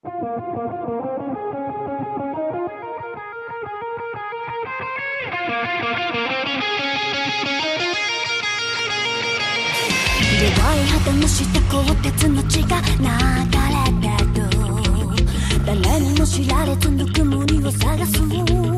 弱い肌の下鋼鉄の血が流れてる誰にも知られずぬくもりを探す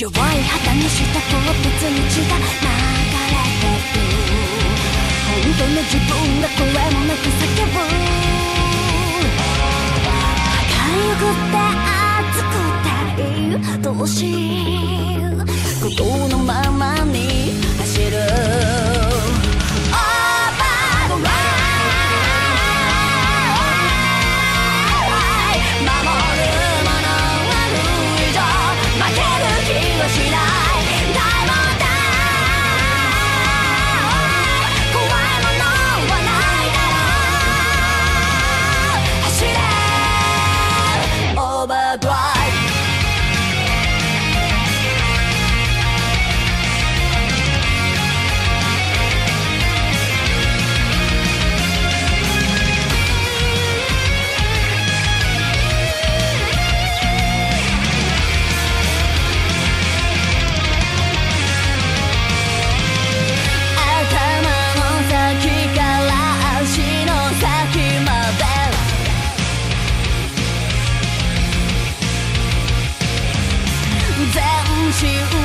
弱い旗にした唐突に血が流れてる。本当の自分が声もなく叫ぶ。かゆくて熱くて愛おしい鼓動のままに走る。心。